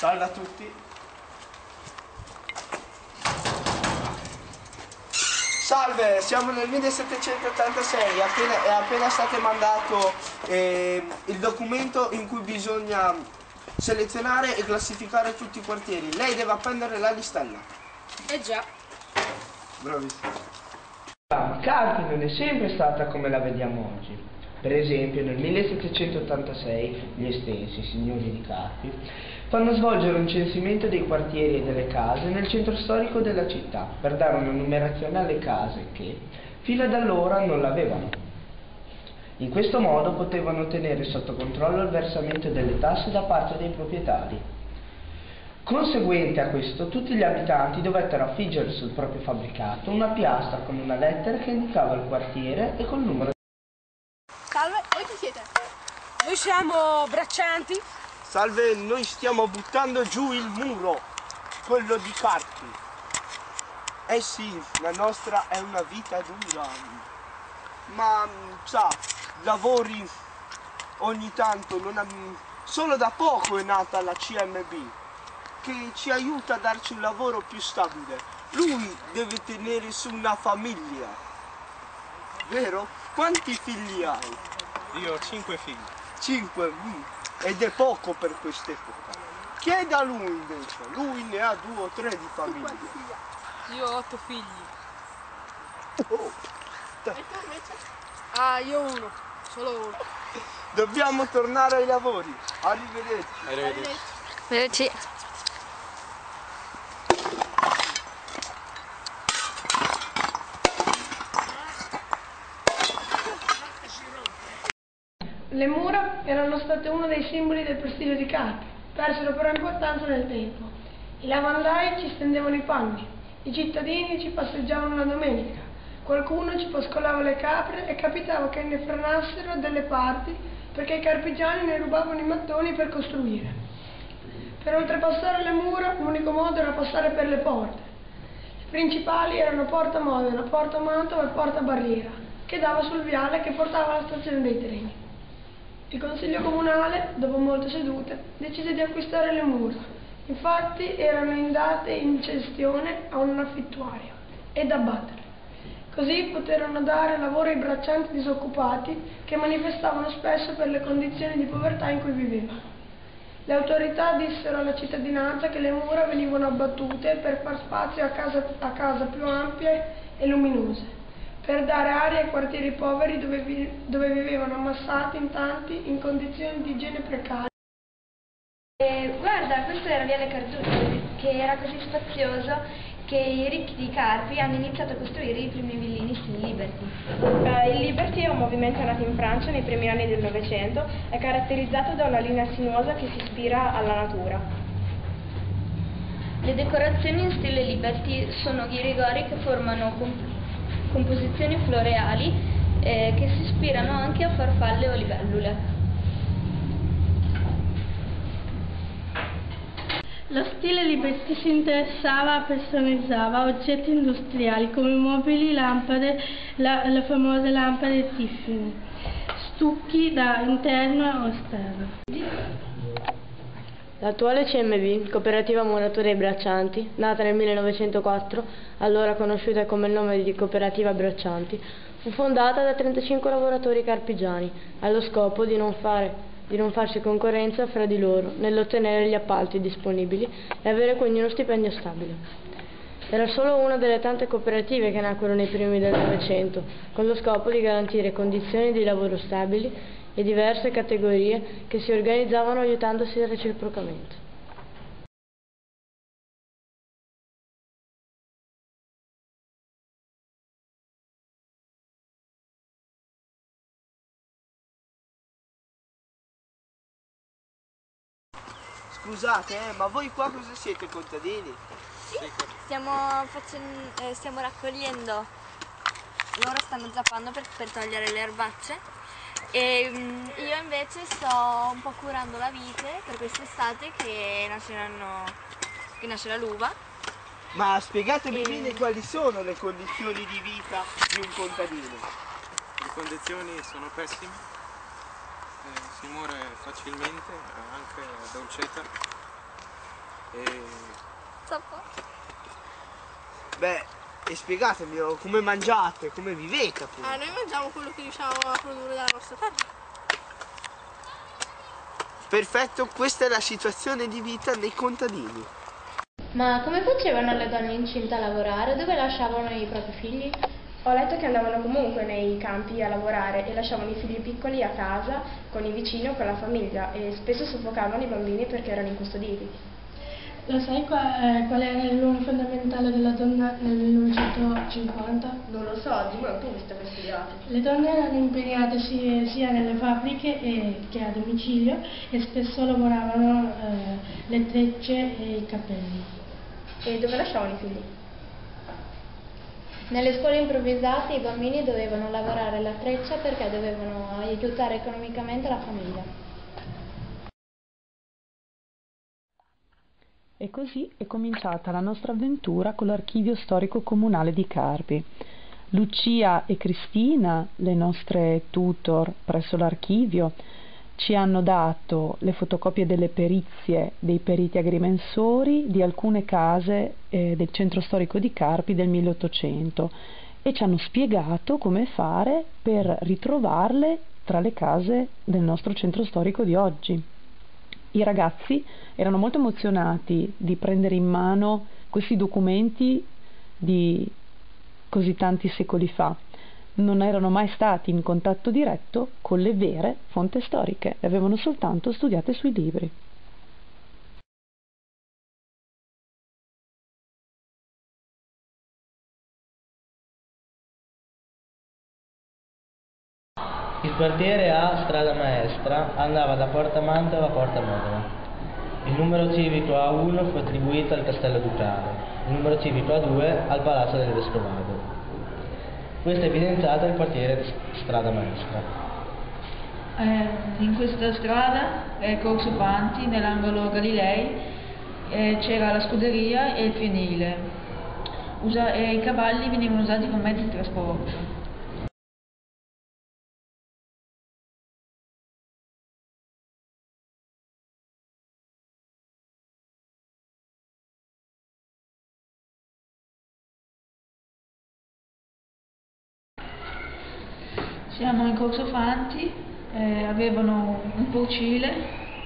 Salve a tutti. Salve, siamo nel 1786, è appena, è appena stato mandato eh, il documento in cui bisogna selezionare e classificare tutti i quartieri. Lei deve appendere la listella. Eh già. Bravissimo. Carpi non è sempre stata come la vediamo oggi. Per esempio nel 1786 gli estensi, signori di Carpi, fanno svolgere un censimento dei quartieri e delle case nel centro storico della città per dare una numerazione alle case che, fino ad allora, non l'avevano. In questo modo potevano tenere sotto controllo il versamento delle tasse da parte dei proprietari. Conseguente a questo, tutti gli abitanti dovettero affiggere sul proprio fabbricato una piastra con una lettera che indicava il quartiere e col numero Salve, voi chi siete? Noi siamo braccianti. Salve, noi stiamo buttando giù il muro, quello di Carpi. Eh sì, la nostra è una vita dura, ma sa, lavori ogni tanto, am- solo da poco è nata la CMB, che ci aiuta a darci un lavoro più stabile. Lui deve tenere su una famiglia, vero? Quanti figli hai? Io ho cinque figli. Cinque, mm, ed è poco per quest'epoca. Chieda a lui invece, lui ne ha due o tre di famiglia. Io ho otto figli. Oh, Ah, io uno. Solo uno. dobbiamo tornare ai lavori. Arrivederci. Arrivederci. Vederci. Le mura erano state uno dei simboli del prestigio di Carpi, persero però importanza nel tempo. I lavandai ci stendevano i panni, i cittadini ci passeggiavano la domenica, qualcuno ci pascolava le capre e capitava che ne frenassero delle parti perché i carpigiani ne rubavano i mattoni per costruire. Per oltrepassare le mura l'unico modo era passare per le porte. Le principali erano Porta Modena, Porta Mantova e Porta Barriera, che dava sul viale che portava alla stazione dei treni. Il consiglio comunale, dopo molte sedute, decise di acquistare le mura. Infatti erano indate in cessione a un affittuario ed abbattere. Così poterono dare lavoro ai braccianti disoccupati che manifestavano spesso per le condizioni di povertà in cui vivevano. Le autorità dissero alla cittadinanza che le mura venivano abbattute per far spazio a case a case più ampie e luminose, per dare aria ai quartieri poveri dove, vi- dove vivevano ammassati in tanti in condizioni di igiene precarie. Eh, guarda, questo era Viale Carducci, che era così spazioso che i ricchi di Carpi hanno iniziato a costruire i primi villini stile Liberty. Eh, il Liberty è un movimento nato in Francia nei primi anni del Novecento, è caratterizzato da una linea sinuosa che si ispira alla natura. Le decorazioni in stile Liberty sono ghirigori che formano composizioni floreali eh, che si ispirano anche a farfalle o libellule. Lo stile Liberty si interessava e personalizzava oggetti industriali come mobili, lampade, la- le famose lampade Tiffany, stucchi da interno o esterno. L'attuale CMB, Cooperativa Muratori e Braccianti, nata nel 1904, allora conosciuta come il nome di Cooperativa Braccianti, fu fondata da 35 lavoratori carpigiani, allo scopo di non, fare- di non farsi concorrenza fra di loro nell'ottenere gli appalti disponibili e avere quindi uno stipendio stabile. Era solo una delle tante cooperative che nacquero nei primi del Novecento, con lo scopo di garantire condizioni di lavoro stabili e diverse categorie che si organizzavano aiutandosi reciprocamente. Scusate, eh, ma voi qua cosa siete contadini? Stiamo, facen- eh, stiamo raccogliendo, loro stanno zappando per, per togliere le erbacce e mm, io invece sto un po' curando la vite per quest'estate che nasceranno, che nascerà l'uva. Ma spiegatemi bene quali sono le condizioni di vita di un contadino. Le condizioni sono pessime, eh, si muore facilmente, anche dolceta. E Troppo? Beh, e spiegatemi come mangiate, come vivete appunto. Ah, noi mangiamo quello che riusciamo a produrre dalla nostra terra. Perfetto, questa è la situazione di vita dei contadini. Ma come facevano le donne incinte a lavorare? Dove lasciavano i propri figli? Ho letto che andavano comunque nei campi a lavorare e lasciavano i figli piccoli a casa con i vicini o con la famiglia e spesso soffocavano i bambini perché erano incustoditi. Lo sai qua- eh, qual era il ruolo fondamentale della donna nel 1950? Non lo so, dimmelo tu visto che hai studiato. Le donne erano impegnate si- sia nelle fabbriche e- che a domicilio e spesso lavoravano eh, le trecce e i capelli. E dove lasciavano i figli? Nelle scuole improvvisate i bambini dovevano lavorare la treccia perché dovevano aiutare economicamente la famiglia. E così è cominciata la nostra avventura con l'archivio storico comunale di Carpi. Lucia e Cristina, le nostre tutor presso l'archivio, ci hanno dato le fotocopie delle perizie dei periti agrimensori di alcune case eh, del centro storico di Carpi del 1800 e ci hanno spiegato come fare per ritrovarle tra le case del nostro centro storico di oggi. I ragazzi erano molto emozionati di prendere in mano questi documenti di così tanti secoli fa. Non erano mai stati in contatto diretto con le vere fonti storiche, le avevano soltanto studiate sui libri. Quartiere A, strada maestra, andava da Porta Mantova a Porta Modena. Il numero civico A1 fu attribuito al Castello Ducale, il numero civico A2 al Palazzo del Vescovado. Questo è evidenziato il quartiere strada maestra. Eh, in questa strada, eh, Corso Panti, nell'angolo Galilei, eh, c'era la scuderia e il fienile. Usa- e I cavalli venivano usati come mezzi di trasporto. Siamo in Corso Fanti, eh, avevano un porcile,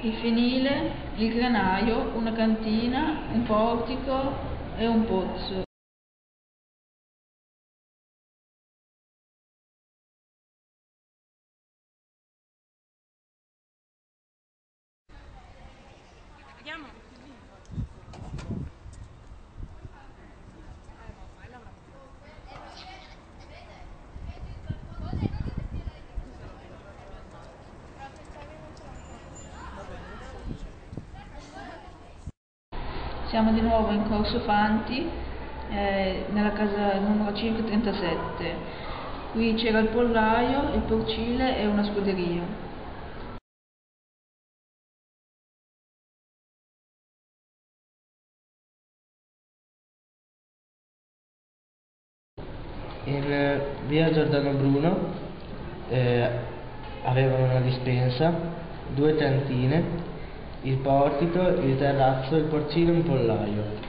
il fienile, il granaio, una cantina, un portico e un pozzo. Siamo di Corso Fanti, eh, nella casa numero 537. Qui c'era il pollaio, il porcile e una scuderia. In via Giordano Bruno eh, avevano una dispensa, due tantine, il portico, il terrazzo, il porcino e un pollaio.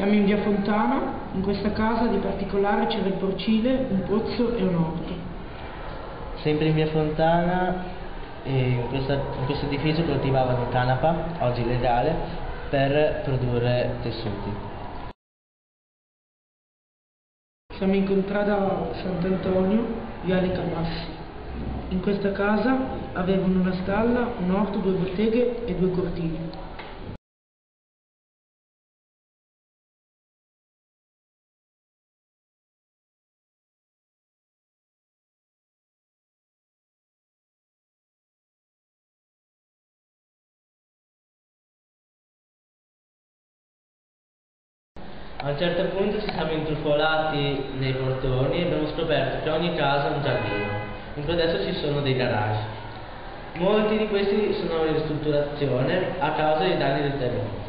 Siamo in via Fontana, in questa casa di particolare c'era il porcile, un pozzo e un orto. Sempre in via Fontana, eh, in, questa- in questo edificio coltivavano canapa, oggi legale, per produrre tessuti. Siamo in contrada Sant'Antonio, viale Calassi. In questa casa avevano una stalla, un orto, due botteghe e due cortili. A un certo punto ci siamo intrufolati nei portoni e abbiamo scoperto che ogni casa ha un giardino. Dunque adesso ci sono dei garage. Molti di questi sono in ristrutturazione a causa dei danni del terremoto.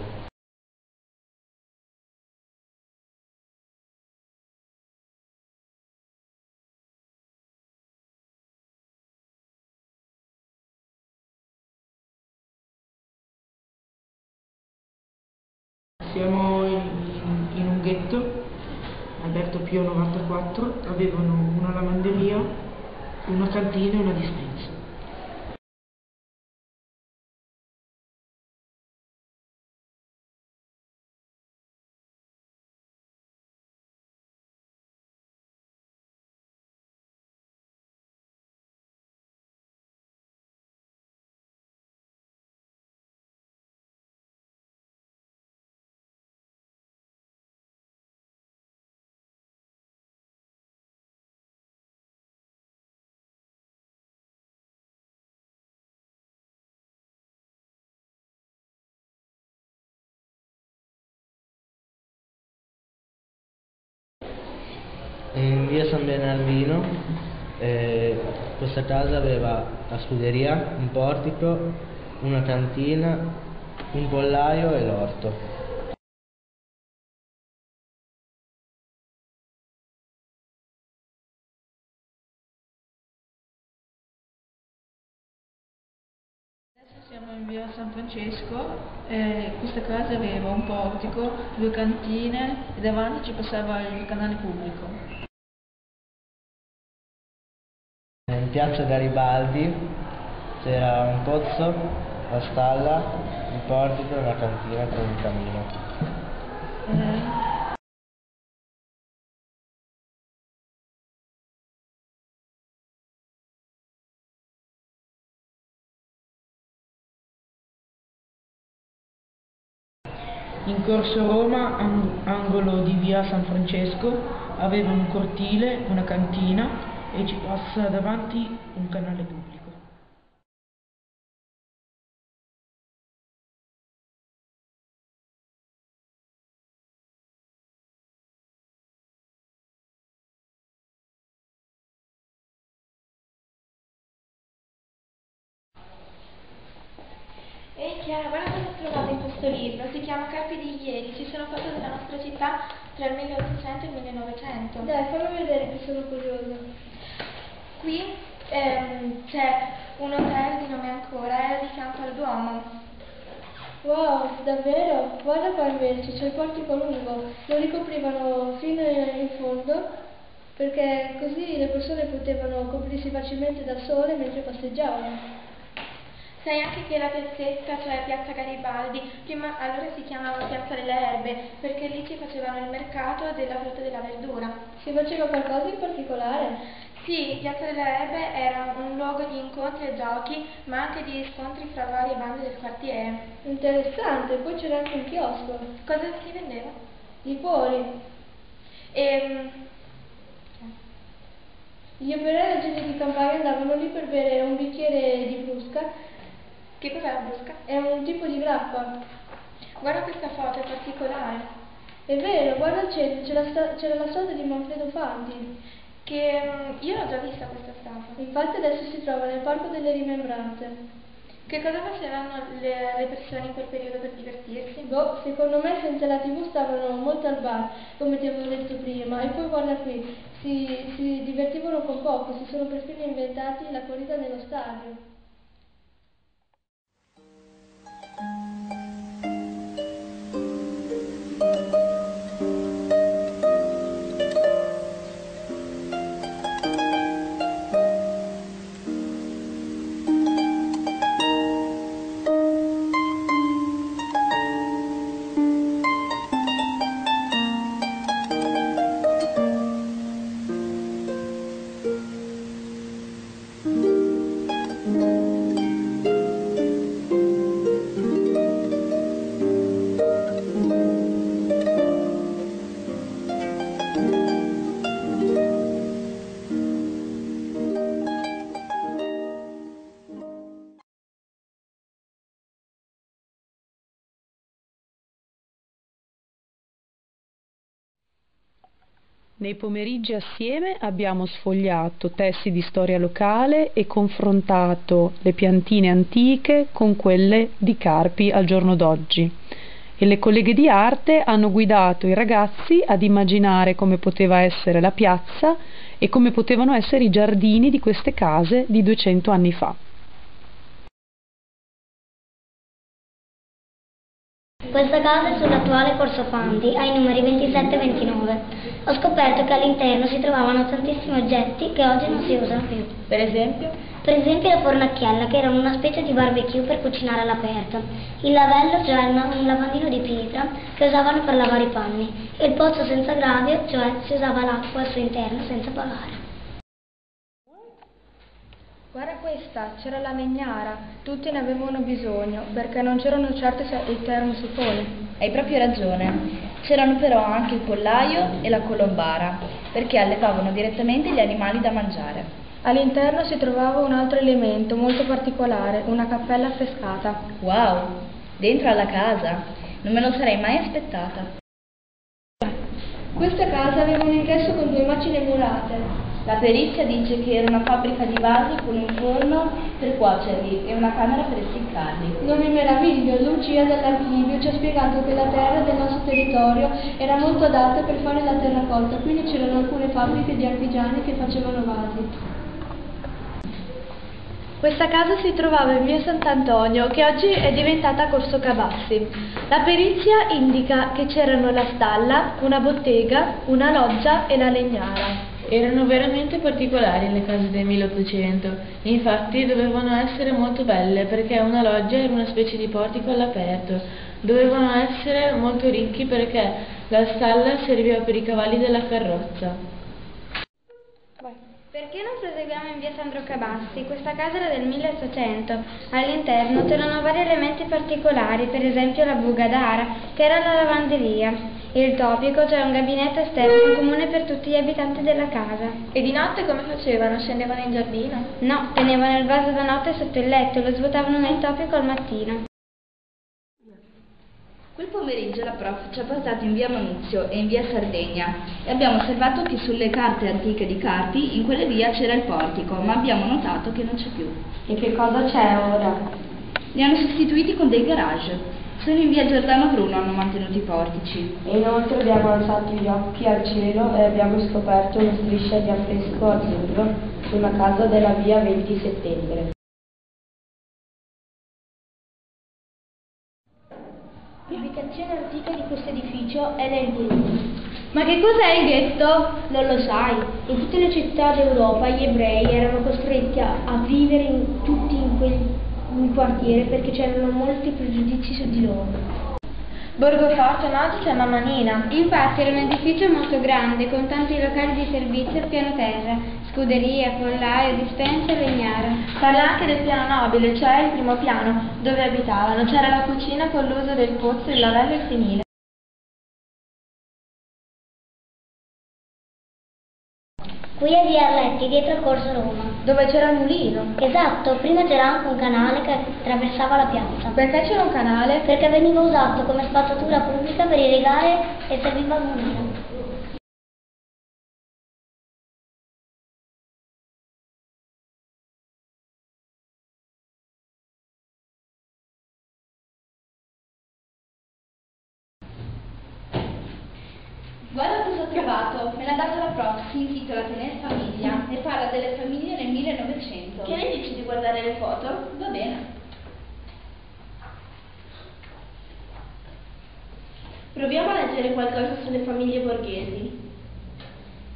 Una cantina e una dispensa. In via San Bernardino eh, questa casa aveva la scuderia, un portico, una cantina, un pollaio e l'orto. Eh, questa casa aveva un portico, due cantine e davanti ci passava il canale pubblico. In piazza Garibaldi c'era un pozzo, la stalla, il portico e una cantina con un camino. Eh, In corso Roma, ang- angolo di via San Francesco, aveva un cortile, una cantina e ci passa davanti un canale pubblico. Carpi di ieri, ci sono foto della nostra città tra il 1800 e il 1900. Dai, fammi vedere che sono curiosa. Qui ehm, c'è un hotel di nome ancora, era di fianco al Duomo. Wow, davvero? Guarda qua invece, c'è il portico lungo, lo ricoprivano fino in fondo perché così le persone potevano coprirsi facilmente dal sole mentre passeggiavano. Sai anche che la piazzetta, cioè Piazza Garibaldi, prima allora si chiamava Piazza delle Erbe, perché lì ci facevano il mercato della frutta e della verdura. Si faceva qualcosa in particolare? Sì, Piazza delle Erbe era un luogo di incontri e giochi, ma anche di scontri fra varie bande del quartiere. Interessante, poi c'era anche un chiosco. Cosa si vendeva? Liquori. Ehm, Gli operai e la gente di campagna andavano lì per bere un bicchiere di brusca. Che cos'è la brusca? È un tipo di grappa. Guarda questa foto, è particolare. È vero, guarda al centro, c'era la statua di Manfredo Fanti. Che mm, io l'ho già vista questa statua. Infatti adesso si trova nel Parco delle Rimembranze. Che cosa facevano le, le persone in quel periodo per divertirsi? Boh, secondo me senza la tv stavano molto al bar, come ti avevo detto prima, e poi guarda qui, si, si divertivano con poco, si sono perfino inventati la corrida nello stadio. Nei pomeriggi assieme abbiamo sfogliato testi di storia locale e confrontato le piantine antiche con quelle di Carpi al giorno d'oggi. E le colleghe di arte hanno guidato i ragazzi ad immaginare come poteva essere la piazza e come potevano essere i giardini di queste case di 200 anni fa. Questa casa è sull'attuale Corso Fanti, ai numeri 27 e 29. Ho scoperto che all'interno si trovavano tantissimi oggetti che oggi non si usano più. Per esempio? Per esempio la fornacchiella, che era una specie di barbecue per cucinare all'aperto, il lavello, cioè un lavandino di pietra, che usavano per lavare i panni, e il pozzo senza gravio, cioè si usava l'acqua al suo interno senza pagare. Guarda questa, c'era la legnara, tutti ne avevano bisogno, perché non c'erano certo i termosifoni. Hai proprio ragione. C'erano però anche il pollaio e la colombara, perché allevavano direttamente gli animali da mangiare. All'interno si trovava un altro elemento molto particolare, una cappella affrescata. Wow, dentro alla casa. Non me lo sarei mai aspettata. Questa casa aveva un ingresso con due macine murate. La perizia dice che era una fabbrica di vasi con un forno per cuocerli e una camera per essiccarli. Non mi meraviglio, Lucia dall'archivio ci ha spiegato che la terra del nostro territorio era molto adatta per fare la terracotta, quindi c'erano alcune fabbriche di artigiani che facevano vasi. Questa casa si trovava in via Sant'Antonio, che oggi è diventata Corso Cabassi. La perizia indica che c'erano la stalla, una bottega, una loggia e la legnara. Erano veramente particolari le case del 1800, infatti dovevano essere molto belle perché una loggia era una specie di portico all'aperto. Dovevano essere molto ricchi perché la stalla serviva per i cavalli della carrozza. Perché non proseguiamo in via Sandro Cabassi? Questa casa era del 1800. All'interno c'erano vari elementi particolari, per esempio la bugadara, che era la lavanderia, il topico, cioè un gabinetto esterno comune per tutti gli abitanti della casa. E di notte come facevano? Scendevano in giardino? No, tenevano il vaso da notte sotto il letto e lo svuotavano nel topico al mattino. Quel pomeriggio la prof ci ha portato in via Manuzio e in via Sardegna e abbiamo osservato che sulle carte antiche di Carpi in quelle via c'era il portico, ma abbiamo notato che non c'è più. E che cosa c'è ora? Li hanno sostituiti con dei garage. Solo in via Giordano Bruno hanno mantenuto i portici. E inoltre abbiamo alzato gli occhi al cielo e abbiamo scoperto una striscia di affresco azzurro su una casa della via 20 settembre. L'ubicazione antica di questo edificio è nel ghetto. Ma che cos'è il ghetto? Non lo sai, in tutte le città d'Europa gli ebrei erano costretti a, a vivere in, tutti in quel in quartiere perché c'erano molti pregiudizi su di loro. Borgoforte oggi c'è una manina. Infatti era un edificio molto grande con tanti locali di servizio al piano terra, scuderia, pollaio, dispensa e legnara. Parla anche del piano nobile, cioè il primo piano, dove abitavano. C'era la cucina con l'uso del pozzo, il lavello e il finile. Qui è via Arletti, dietro al Corso Roma. Dove c'era il mulino. Esatto, prima c'era anche un canale che attraversava la piazza. Perché c'era un canale? Perché veniva usato come spazzatura pubblica per irrigare e serviva al mulino. Guarda cosa ho trovato, me l'ha dato la prof, si intitola Tener Famiglia e parla delle famiglie nel 1900. Che ne dici di guardare le foto? Va bene. Proviamo a leggere qualcosa sulle famiglie borghesi.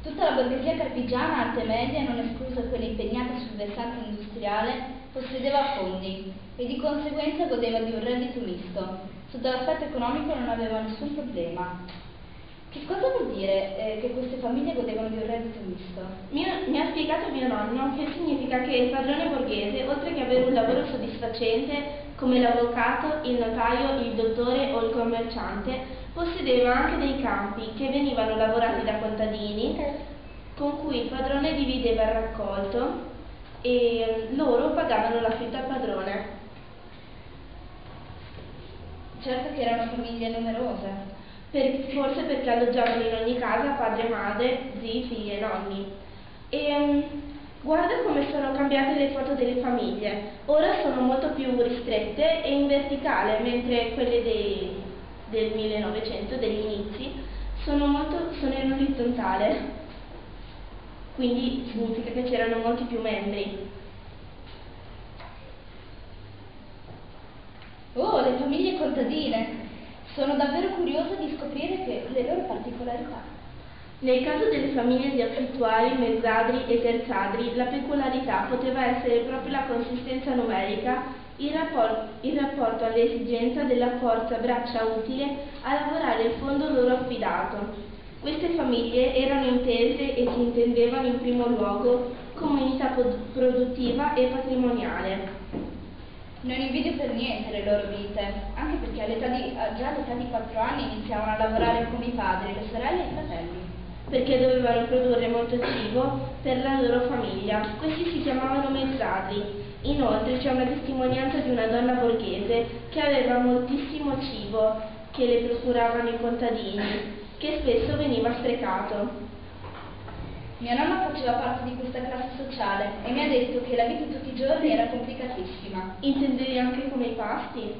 Tutta la borghesia carpigiana, arte media, non esclusa quella impegnata sul versante industriale, possedeva fondi e di conseguenza godeva di un reddito misto. Sotto l'aspetto economico non aveva nessun problema. Che cosa vuol dire eh, che queste famiglie godevano di un reddito misto? Mio, mi ha spiegato mio nonno che significa che il padrone borghese, oltre che avere un lavoro soddisfacente come l'avvocato, il notaio, il dottore o il commerciante, possedeva anche dei campi che venivano lavorati da contadini con cui il padrone divideva il raccolto e loro pagavano l'affitto al padrone. Certo che erano famiglie numerose. Per, forse perché alloggiavano in ogni casa padre, madre, zii, figli e nonni. E um, guarda come sono cambiate le foto delle famiglie. Ora sono molto più ristrette e in verticale, mentre quelle dei, del 1900, degli inizi, sono, molto, sono in orizzontale. Quindi significa che c'erano molti più membri. Oh, le famiglie contadine! Sono davvero curiosa di scoprire che le loro particolarità. Nel caso delle famiglie di affittuari, mezzadri e terzadri, la peculiarità poteva essere proprio la consistenza numerica, il, rapport, il rapporto all'esigenza della forza braccia utile a lavorare il fondo loro affidato. Queste famiglie erano intese e si intendevano in primo luogo come unità produttiva e patrimoniale. Non invidio per niente le loro vite, anche perché all'età di, già all'età di 4 anni iniziavano a lavorare come i padri, le sorelle e i fratelli. Perché dovevano produrre molto cibo per la loro famiglia. Questi si chiamavano mezzadri. Inoltre c'è una testimonianza di una donna borghese che aveva moltissimo cibo che le procuravano i contadini, che spesso veniva sprecato. Mia nonna faceva parte di questa classe sociale e mi ha detto che la vita di tutti i giorni era complicatissima. Intendevi anche come i pasti?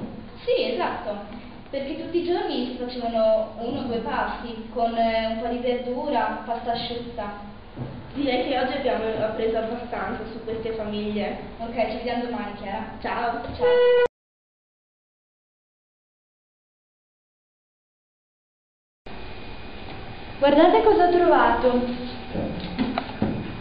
Sì, esatto, perché tutti i giorni si facevano uno o due pasti con eh, un po' di verdura, pasta asciutta. Direi che oggi abbiamo appreso abbastanza su queste famiglie. Ok, ci vediamo domani, Chiara. Ciao. Ciao. Guardate cosa ho trovato.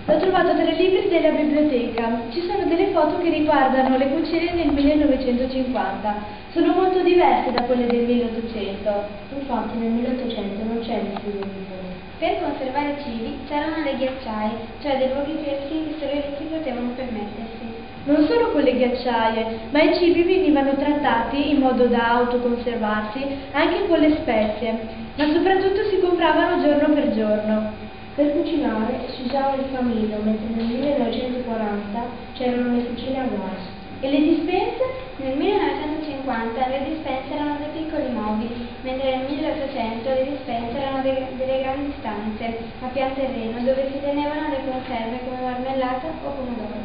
Ho trovato tre libri della biblioteca. Ci sono delle foto che riguardano le cucine nel 1950. Sono molto diverse da quelle del 1800. Infatti nel 1800 non c'è il frigorifero. Per conservare i cibi c'erano le ghiacciaie, cioè dei luoghi freschi che solo i ricchi potevano permettersi. Non solo con le ghiacciaie, ma i cibi venivano trattati in modo da autoconservarsi anche con le spezie, ma soprattutto si compravano giorno per giorno. Per cucinare si usava il camino, mentre nel 1940 c'erano le cucine a gas. E le dispense? Nel 1950 le dispense erano dei piccoli mobili, mentre nel 1800 le dispense erano de delle grandi stanze a pian terreno dove si tenevano le conserve come marmellata o pomodoro.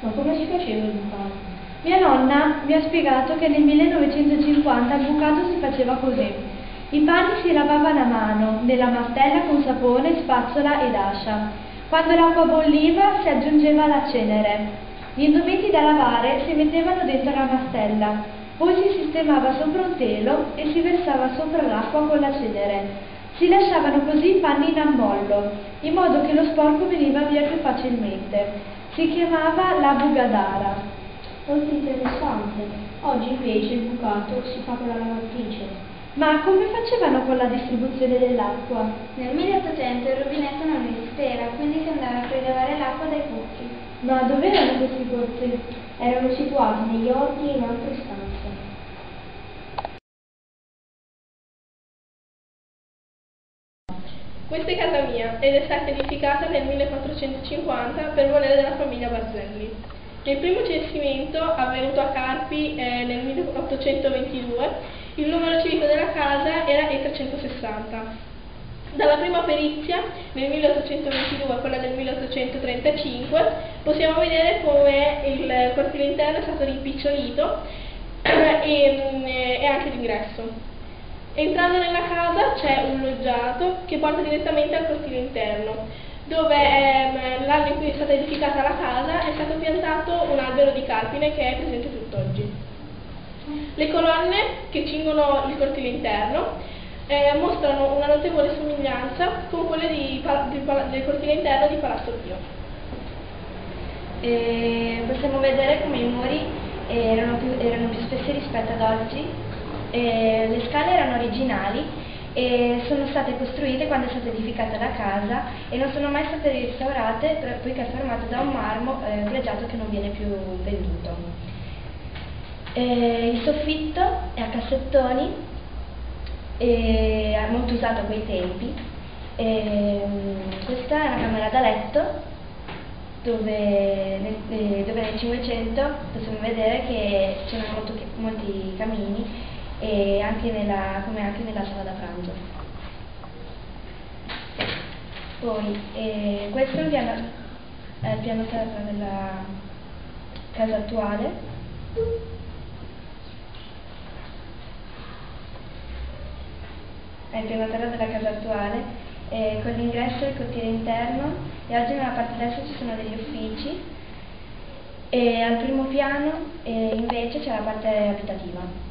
Ma come si faceva il bucato? Mia nonna mi ha spiegato che nel 1950 il bucato si faceva così. I panni si lavavano a mano, nella mastella con sapone, spazzola ed ascia. Quando l'acqua bolliva si aggiungeva la cenere. Gli indumenti da lavare si mettevano dentro la mastella, poi si sistemava sopra un telo e si versava sopra l'acqua con la cenere. Si lasciavano così i panni in ammollo, in modo che lo sporco veniva via più facilmente. Si chiamava la bugadara. Molto interessante. Oggi invece il bucato si fa con la lavatrice. Ma come facevano con la distribuzione dell'acqua? Nel 1800 il rubinetto non esisteva, quindi si andava a prelevare l'acqua dai pozzi. Ma dove erano questi pozzi? Erano situati negli orti e in altre stanze. Questa è casa mia ed è stata edificata nel 1450 per volere della famiglia Barzelli. Il primo censimento avvenuto a Carpi eh, nel 1822 il numero civico della casa era E360. Dalla prima perizia nel 1822 a quella del 1835 possiamo vedere come il cortile interno è stato rimpicciolito e, e anche l'ingresso. Entrando nella casa c'è un loggiato che porta direttamente al cortile interno, dove ehm, l'anno in cui è stata edificata la casa è stato piantato un albero di carpine che è presente tutt'oggi. Le colonne che cingono il cortile interno eh, mostrano una notevole somiglianza con quelle di, di, del cortile interno di Palazzo Pio. E possiamo vedere come i muri erano più, erano più spessi rispetto ad oggi, e le scale erano originali e sono state costruite quando è stata edificata la casa e non sono mai state restaurate poiché formate da un marmo eh, pregiato che non viene più venduto. Eh, il soffitto è a cassettoni, è molto usato a quei tempi. E, questa è una camera da letto dove nel, eh, dove nel 500 possiamo vedere che c'erano molti camini e anche nella, come anche nella sala da pranzo. Poi eh, questo è il piano, è il piano terra della casa attuale. al primo crematorio della casa attuale, eh, con l'ingresso e il cortile interno e oggi nella parte destra ci sono degli uffici e al primo piano eh, invece c'è la parte abitativa.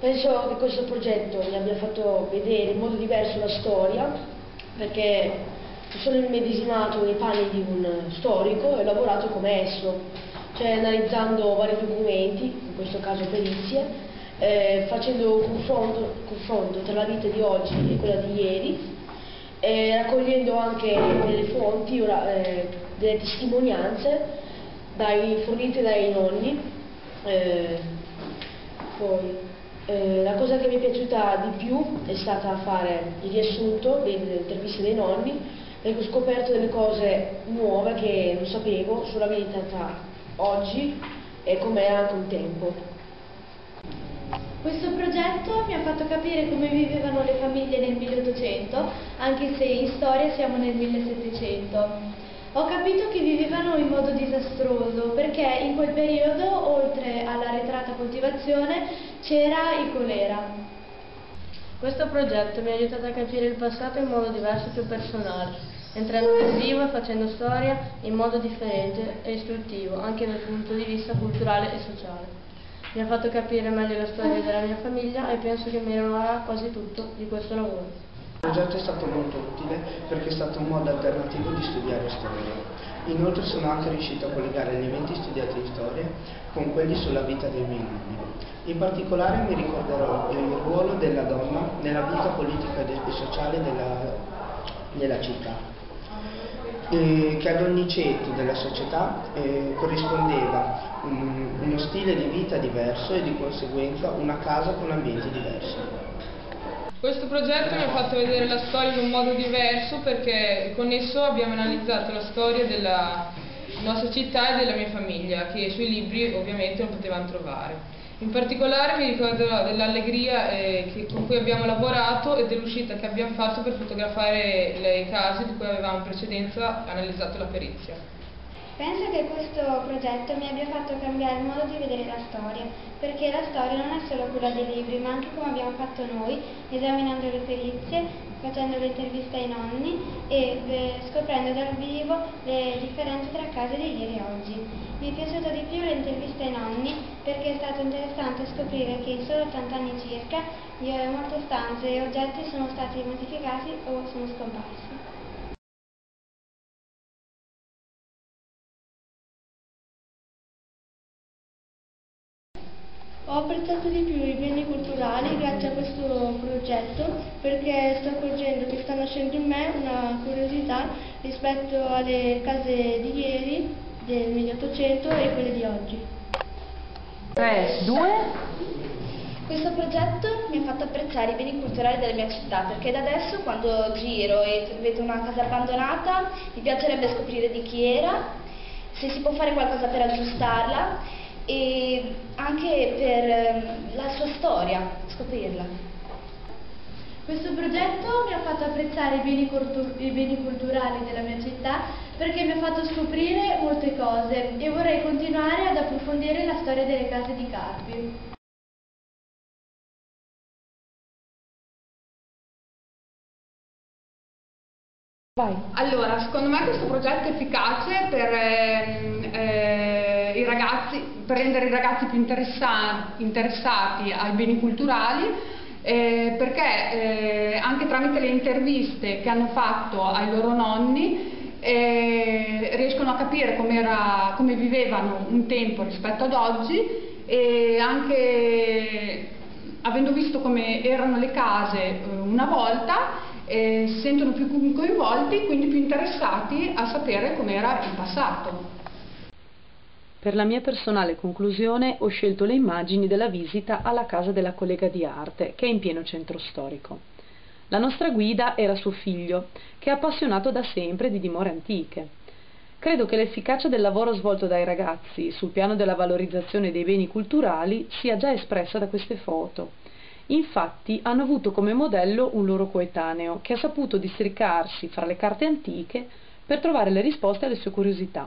Penso che questo progetto mi abbia fatto vedere in modo diverso la storia perché mi sono immedesimato nei panni di un storico e ho lavorato come esso, cioè analizzando vari documenti, in questo caso perizie, eh, facendo confronto, confronto, tra la vita di oggi e quella di ieri, eh, raccogliendo anche delle fonti, eh, delle testimonianze dai, fornite dai nonni. Eh, poi, eh, la cosa che mi è piaciuta di più è stata fare il riassunto delle interviste dei nonni perché ho scoperto delle cose nuove che non sapevo sulla vita tra oggi e com'era anche un tempo. Questo progetto mi ha fatto capire come vivevano le famiglie nel 1800, anche se in storia siamo nel 1700. Ho capito che vivevano in modo disastroso perché in quel periodo, oltre alla retrata coltivazione, c'era il colera. Questo progetto mi ha aiutato a capire il passato in modo diverso e più personale, entrando nel vivo e facendo storia in modo differente e istruttivo, anche dal punto di vista culturale e sociale. Mi ha fatto capire meglio la storia della mia famiglia e penso che mi rimarrà quasi tutto di questo lavoro. Il progetto è stato molto utile perché è stato un modo alternativo di studiare storia. Inoltre sono anche riuscito a collegare gli eventi studiati in storia con quelli sulla vita dei miei nonni. In particolare mi ricorderò il ruolo della donna nella vita politica e sociale della, della città, eh, che ad ogni ceto della società eh, corrispondeva un, uno stile di vita diverso e di conseguenza una casa con ambienti diversi. Questo progetto mi ha fatto vedere la storia in un modo diverso perché con esso abbiamo analizzato la storia della nostra città e della mia famiglia, che sui libri ovviamente non potevamo trovare. In particolare mi ricorderò dell'allegria eh, con cui abbiamo lavorato e dell'uscita che abbiamo fatto per fotografare le case di cui avevamo in precedenza analizzato la perizia. Penso che questo progetto mi abbia fatto cambiare il modo di vedere la storia, perché la storia non è solo quella dei libri, ma anche come abbiamo fatto noi, esaminando le perizie, facendo le interviste ai nonni e eh, scoprendo dal vivo le differenze tra case di ieri e oggi. Mi è piaciuto di più le interviste ai nonni perché è stato interessante scoprire che in solo 80 anni circa molte stanze e oggetti sono stati modificati o sono scomparsi. Ho apprezzato di più i beni culturali grazie a questo progetto perché sto accorgendo che sta nascendo in me una curiosità rispetto alle case di ieri, del 1800 e quelle di oggi. 3, 2. Questo progetto mi ha fatto apprezzare i beni culturali della mia città perché da adesso quando giro e vedo una casa abbandonata mi piacerebbe scoprire di chi era, se si può fare qualcosa per aggiustarla e anche per ehm, la sua storia, scoprirla. Questo progetto mi ha fatto apprezzare i beni, i beni, culturali della mia città perché mi ha fatto scoprire molte cose e vorrei continuare ad approfondire la storia delle case di Carpi. Vai. Allora, secondo me questo progetto è efficace per, eh, eh, i ragazzi, per rendere i ragazzi più interessati ai beni culturali eh, perché eh, anche tramite le interviste che hanno fatto ai loro nonni eh, riescono a capire come vivevano un tempo rispetto ad oggi e anche avendo visto come erano le case eh, una volta eh, si sentono più coinvolti, quindi più interessati a sapere com'era il passato. Per la mia personale conclusione ho scelto le immagini della visita alla casa della collega di arte, che è in pieno centro storico. La nostra guida era suo figlio, che è appassionato da sempre di dimore antiche. Credo che l'efficacia del lavoro svolto dai ragazzi sul piano della valorizzazione dei beni culturali sia già espressa da queste foto Infatti hanno avuto come modello un loro coetaneo che ha saputo districarsi fra le carte antiche per trovare le risposte alle sue curiosità.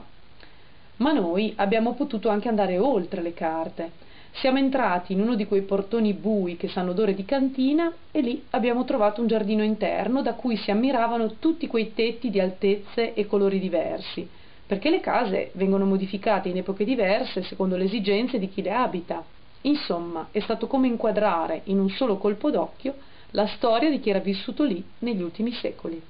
Ma noi abbiamo potuto anche andare oltre le carte. Siamo entrati in uno di quei portoni bui che sanno odore di cantina e lì abbiamo trovato un giardino interno da cui si ammiravano tutti quei tetti di altezze e colori diversi, perché le case vengono modificate in epoche diverse secondo le esigenze di chi le abita Insomma, è stato come inquadrare in un solo colpo d'occhio la storia di chi era vissuto lì negli ultimi secoli.